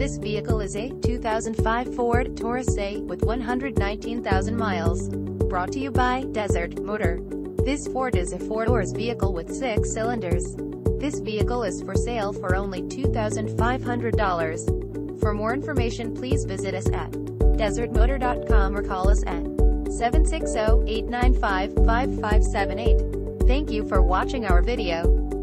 This vehicle is a 2005 Ford Taurus SE with 119,000 miles. Brought to you by Desert Motor. This Ford is a four-doors vehicle with six cylinders. This vehicle is for sale for only $2,500. For more information please visit us at desertmotor.com or call us at 760-895-5578. Thank you for watching our video.